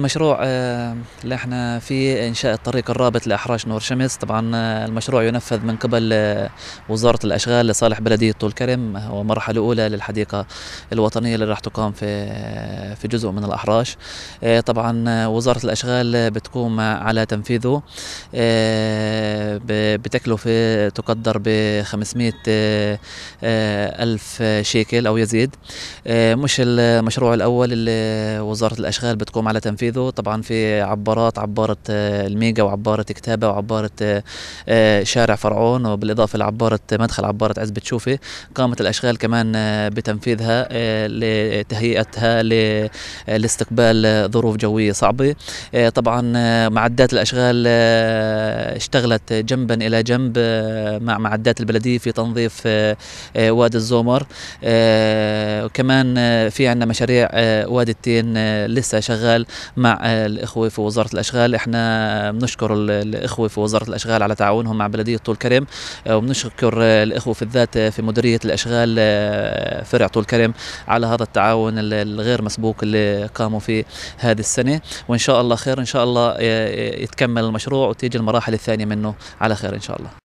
المشروع آه، اللي إحنا فيه إنشاء الطريق الرابط لأحراش نور شمس. طبعا آه، المشروع ينفذ من قبل آه، وزارة الأشغال لصالح بلديه طول كرم هو مرحلة اولى للحديقة الوطنية اللي راح تقام في في جزء من الأحراش. طبعا وزارة الأشغال بتقوم على تنفيذه. بتكلفة تقدر ب 500 ألف شيكل أو يزيد. مش المشروع الأول اللي وزارة الأشغال بتقوم على تنفيذه. تنفيذه. طبعا في عبارات عبارة آه، الميجا وعبارة كتابة وعبارة آه، آه، شارع فرعون وبالإضافة لعبارة مدخل عبارة عزبة شوفي قامت الأشغال كمان بتنفيذها لتهيئتها لاستقبال ظروف جوية صعبة. طبعا معدات الأشغال اشتغلت جنبا إلى جنب مع معدات البلدية في تنظيف وادي الزومر. وكمان في عندنا مشاريع وادي التين لسه شغال. مع الإخوة في وزارة الأشغال. إحنا بنشكر الإخوة في وزارة الأشغال على تعاونهم مع بلدية طول كرم وبنشكر الإخوة في الذات في مديرية الأشغال فرع طول كرم على هذا التعاون الغير مسبوق اللي قاموا فيه هذه السنة. وإن شاء الله خير إن شاء الله يتكمل المشروع وتيجي المراحل الثانية منه. على خير إن شاء الله.